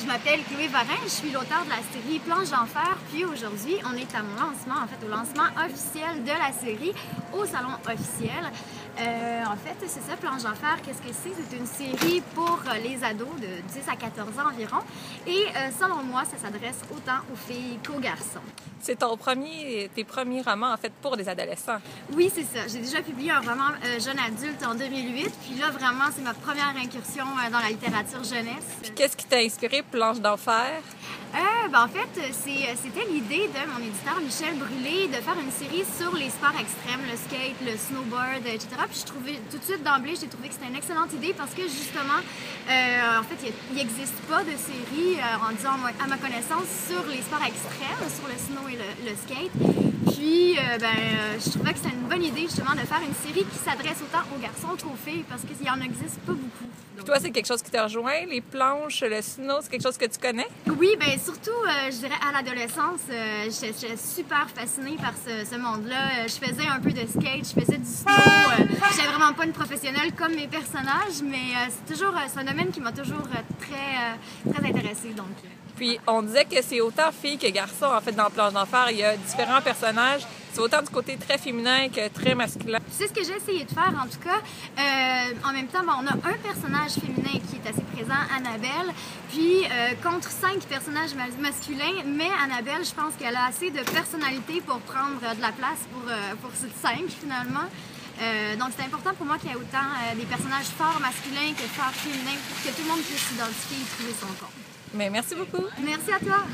je m'appelle Chloé Varin, je suis l'auteur de la série Planche d'enfer. Puis aujourd'hui, on est à mon lancement, en fait, au lancement officiel de la série au salon officiel. Euh, en fait, c'est ça, Planche d'enfer, qu'est-ce que c'est? C'est une série pour les ados de 10 à 14 ans environ. Et euh, selon moi, ça s'adresse autant aux filles qu'aux garçons. C'est ton premier, tes premiers romans, en fait, pour des adolescents. Oui, c'est ça. J'ai déjà publié un roman euh, jeune adulte en 2008. Puis là, vraiment, c'est ma première incursion dans la littérature jeunesse. Puis qu'est-ce qui t'a inspiré Planche d'enfer? Euh, ben, en fait, c'était l'idée de mon éditeur Michel Brûlé de faire une série sur les sports extrêmes, le skate, le snowboard, etc. Puis je trouvais tout de suite d'emblée, j'ai trouvé que c'était une excellente idée parce que justement, euh, en fait, il n'existe pas de série, euh, en disant à ma connaissance, sur les sports extrêmes, sur le snow et le, skate. Puis, ben, je trouvais que c'était une bonne idée justement de faire une série qui s'adresse autant aux garçons qu'aux filles parce qu'il en existe pas beaucoup. Toi, c'est quelque chose qui te rejoint, les planches, le snow, c'est quelque chose que tu connais? Oui, bien surtout, euh, je dirais à l'adolescence, euh, j'étais super fascinée par ce, monde-là. Euh, je faisais un peu de skate, je faisais du snow. J'étais vraiment pas une professionnelle comme mes personnages, mais c'est toujours un domaine qui m'a toujours très, très intéressée. Donc, puis on disait que c'est autant filles que garçons, en fait, dans Planche d'enfer. Il y a différents personnages. C'est autant du côté très féminin que très masculin. C'est ce que j'ai essayé de faire, en tout cas? Euh, en même temps, on a un personnage féminin qui est assez présent, Annabelle, puis euh, contre cinq personnages masculins, mais Annabelle, je pense qu'elle a assez de personnalité pour prendre de la place pour, euh, pour ces cinq, finalement. Donc c'est important pour moi qu'il y ait autant des personnages forts masculins que forts féminins pour que tout le monde puisse s'identifier et trouver son compte. Mais merci beaucoup. Merci à toi.